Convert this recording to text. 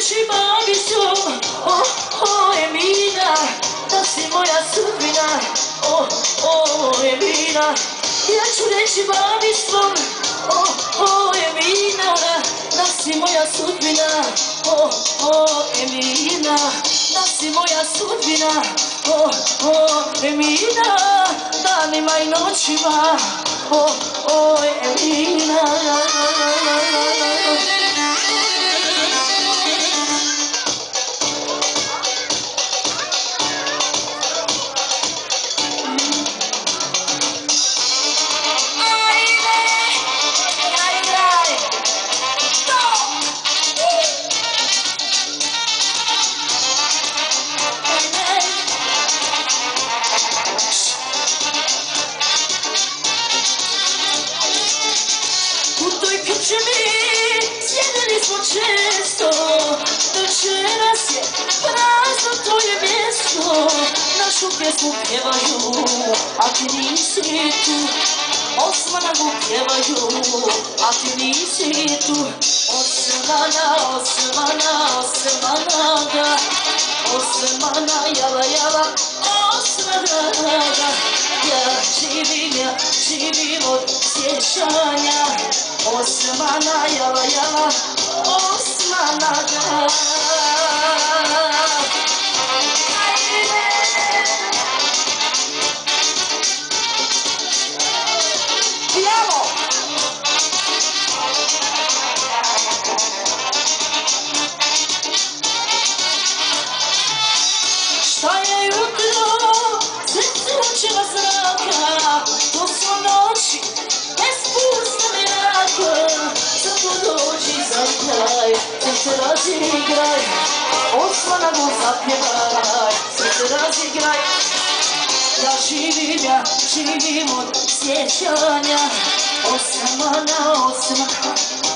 očima obišu O, oh, o, oh, Emina Da si moja sudbina. O, oh, o, Emina Ja ću reći babi svom. O, o, Emina Da si moja sudbina. O, o, Emina Da si moja sudbina. O, o, Emina Danima i noćima. O, o, Emina. Toj kičmi sjedili smo često Večeras je prazno tvoje mjesto Našu pjesmu pjevaju, a ti nisi tu Osmanagu pjevaju, a ti nisi tu Osmana, osmana, osmana ga Osmana, jala, jala, osmana ga Ja živim, ja živim od sjećanja mana ya ya Osmana yala Stay with you, sit with you. Sırazi razigraj, Osman Abu Sapyay Sırazi razigraj. Ja živim ja, živim od sjećanja Osmana, Osmana